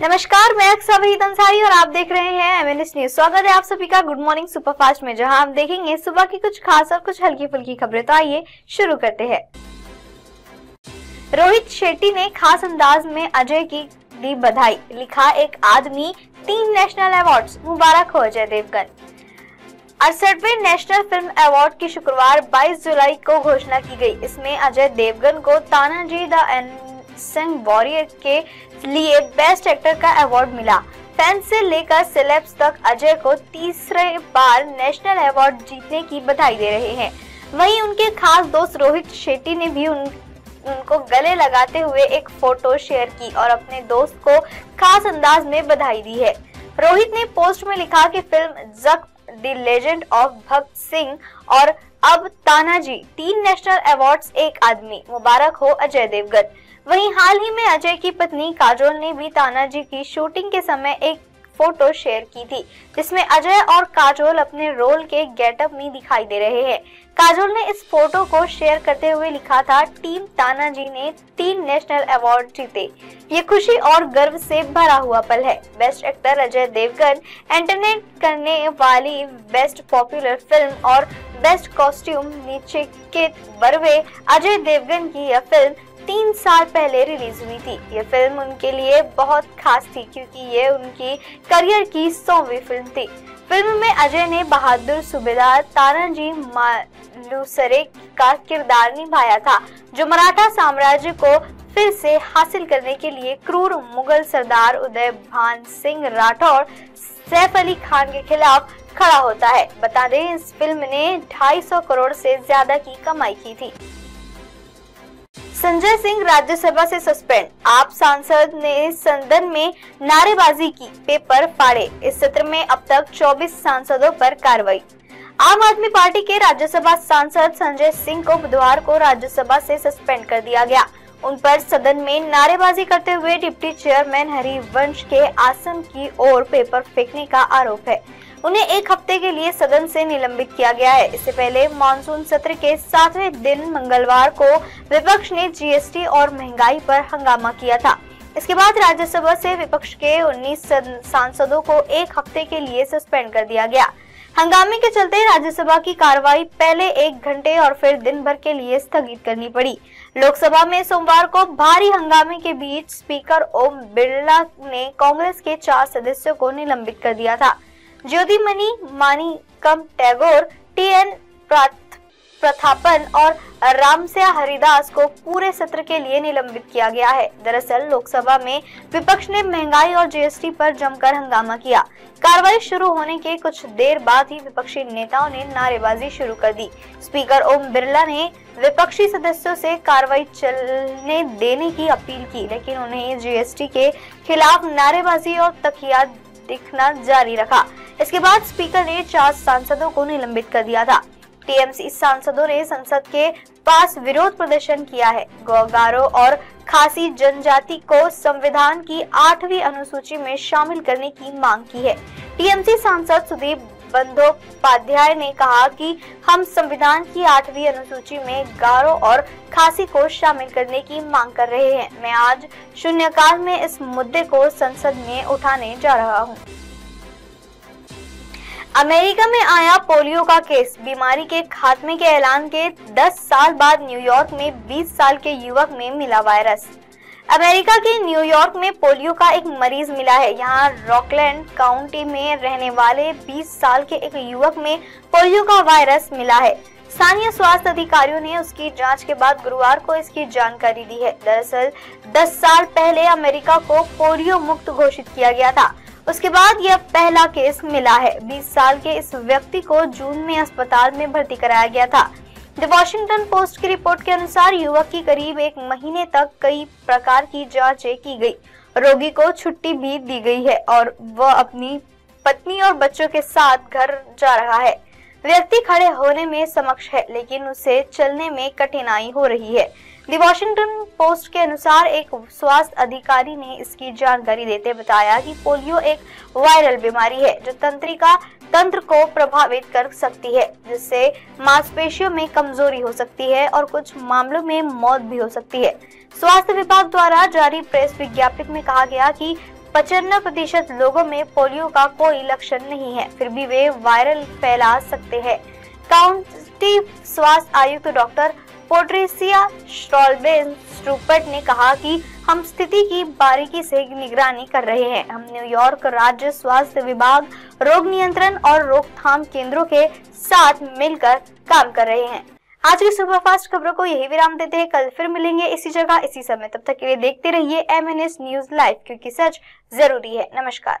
नमस्कार, मैं अक्सर वहीद अंसारी और आप देख रहे हैं एमएनएस न्यूज़ स्वागत है आप सभी का गुड मॉर्निंग सुपरफास्ट में, जहाँ हम देखेंगे सुबह की कुछ खास और कुछ हल्की फुल्की खबरें। तो आइए शुरू करते हैं। रोहित शेट्टी ने खास अंदाज में अजय की दी बधाई, लिखा एक आदमी, तीन नेशनल अवार्ड मुबारक हो अजय देवगन। अड़सठवे नेशनल फ़िल्म अवार्ड की शुक्रवार 22 जुलाई को घोषणा की गई। इसमें अजय देवगन को तानाजी द एनसंग वॉरियर के लिए बेस्ट एक्टर का अवार्ड मिला। फैंस से लेकर सेलेब्स तक अजय को तीसरे बार नेशनल अवार्ड जीतने की बधाई दे रहे हैं। वहीं उनके खास दोस्त रोहित शेट्टी ने भी उन, उनको गले लगाते हुए एक फ़ोटो शेयर की और अपने दोस्त को खास अंदाज में बधाई दी है। रोहित ने पोस्ट में लिखा कि फ़िल्म जक द लेजेंड ऑफ़ भक्त सिंह और अब तानाजी तीन नेशनल अवार्ड्स एक आदमी। मुबारक हो अजय देवगन। वहीं हाल ही में अजय की पत्नी काजोल ने भी तानाजी की शूटिंग के समय एक फ़ोटो शेयर की थी, जिसमें अजय और काजोल अपने रोल के गेटअप में दिखाई दे रहे हैं। काजोल ने इस फ़ोटो को शेयर करते हुए लिखा था, टीम तानाजी ने तीन नेशनल अवार्ड जीते। ये खुशी और गर्व से भरा हुआ पल है। Best actor Ajay Devgan entertain करने वाली बेस्ट पॉपुलर फ़िल्म और best costume Nachiket Barve Ajay Devgan की यह फ़िल्म तीन साल पहले रिलीज़ हुई थी। ये फ़िल्म उनके लिए बहुत खास थी क्योंकि ये उनकी करियर की सौवीं फ़िल्म थी। फ़िल्म में अजय ने बहादुर, सूबेदार तानाजी मालूसरे का किरदार निभाया था, जो मराठा साम्राज्य को फिर से हासिल करने के लिए क्रूर मुगल सरदार उदय भान सिंह राठौर, सैफ अली खान के खिलाफ खड़ा होता है। बता दें, इस फ़िल्म ने 250 करोड़ से ज़्यादा की कमाई की थी। संजय सिंह राज्यसभा से सस्पेंड। आप सांसद ने सदन में नारेबाजी की, पेपर फाड़े। इस सत्र में अब तक 24 सांसदों पर कार्रवाई। आम आदमी पार्टी के राज्यसभा सांसद संजय सिंह को बुधवार को राज्यसभा से सस्पेंड कर दिया गया। उन पर सदन में नारेबाजी करते हुए डिप्टी चेयरमैन हरिवंश के आसन की ओर पेपर फेंकने का आरोप है। उन्हें एक हफ़्ते के लिए सदन से निलंबित किया गया है। इससे पहले मानसून सत्र के सातवें दिन मंगलवार को विपक्ष ने जीएसटी और महँगाई पर हंगामा किया था। इसके बाद राज्यसभा से विपक्ष के 19 सांसदों को एक हफ़्ते के लिए सस्पेंड कर दिया गया। हंगामे के चलते राज्यसभा की कार्रवाई पहले एक घंटे और फिर दिन भर के लिए स्थगित करनी पड़ी। लोकसभा में सोमवार को भारी हंगामे के बीच स्पीकर ओम बिरला ने कांग्रेस के चार सदस्यों को निलंबित कर दिया था। ज्योतिमणि मानिकम टैगोर टी एन प्रथापन और रामस्या हरिदास को पूरे सत्र के लिए निलंबित किया गया है। दरअसल लोकसभा में विपक्ष ने महँगाई और जीएसटी पर जमकर हंगामा किया। कार्रवाई शुरू होने के कुछ देर बाद ही विपक्षी नेताओं ने नारेबाजी शुरू कर दी। स्पीकर ओम बिरला ने विपक्षी सदस्यों से कार्रवाई चलने देने की अपील की, लेकिन उन्हें जीएसटी के खिलाफ नारेबाजी और तकिया दिखना जारी रखा। इसके बाद स्पीकर ने चार सांसदों को निलंबित कर दिया था। टीएमसी सांसदों ने संसद के पास विरोध प्रदर्शन किया है। गौगारो और खासी जनजाति को संविधान की आठवीं अनुसूची में शामिल करने की मांग की है। टीएमसी सांसद सुदीप बंदोपाध्याय ने कहा कि हम संविधान की आठवीं अनुसूची में गारो और खासी को शामिल करने की मांग कर रहे हैं। मैं आज शून्यकाल में इस मुद्दे को संसद में उठाने जा रहा हूँ। अमेरिका में आया पोलियो का केस। बीमारी के खात्मे के ऐलान के 10 साल बाद न्यूयॉर्क में 20 साल के युवक में मिला वायरस। अमेरिका के न्यूयॉर्क में पोलियो का एक मरीज़ मिला है। यहाँ रॉकलैंड काउंटी में रहने वाले 20 साल के एक युवक में पोलियो का वायरस मिला है। स्थानीय स्वास्थ्य अधिकारियों ने उसकी जाँच के बाद गुरुवार को इसकी जानकारी दी है। दरअसल 10 साल पहले अमेरिका को पोलियो मुक्त घोषित किया गया था। उसके बाद यह पहला केस मिला है। 20 साल के इस व्यक्ति को जून में अस्पताल में भर्ती कराया गया था। द वॉशिंगटन पोस्ट की रिपोर्ट के अनुसार युवक की करीब एक महीने तक कई प्रकार की जांचें की गई। रोगी को छुट्टी भी दी गई है और वह अपनी पत्नी और बच्चों के साथ घर जा रहा है। व्यक्ति खड़े होने में समक्ष है, लेकिन उसे चलने में कठिनाई हो रही है। दी वॉशिंगटन पोस्ट के अनुसार एक स्वास्थ्य अधिकारी ने इसकी जानकारी देते बताया कि पोलियो एक वायरल बीमारी है, जो तंत्रिका तंत्र को प्रभावित कर सकती है, जिससे मांसपेशियों में कमज़ोरी हो सकती है और कुछ मामलों में मौत भी हो सकती है। स्वास्थ्य विभाग द्वारा जारी प्रेस विज्ञापन में कहा गया कि पचहत्तर प्रतिशत लोगों में पोलियो का कोई लक्षण नहीं है, फिर भी वे वायरल फैला सकते हैं। काउंटी स्वास्थ्य आयुक्त डॉक्टर पोट्रेसिया स्ट्रॉलबेन ने कहा कि हम स्थिति की बारीकी से निगरानी कर रहे हैं। हम न्यूयॉर्क राज्य स्वास्थ्य विभाग, रोग नियंत्रण और रोकथाम केंद्रों के साथ मिलकर काम कर रहे हैं। आज की सुपरफास्ट खबरों को यही विराम देते हैं। कल फिर मिलेंगे इसी जगह, इसी समय। तब तक के लिए देखते रहिए M N S news live क्योंकि सच ज़रूरी है। नमस्कार।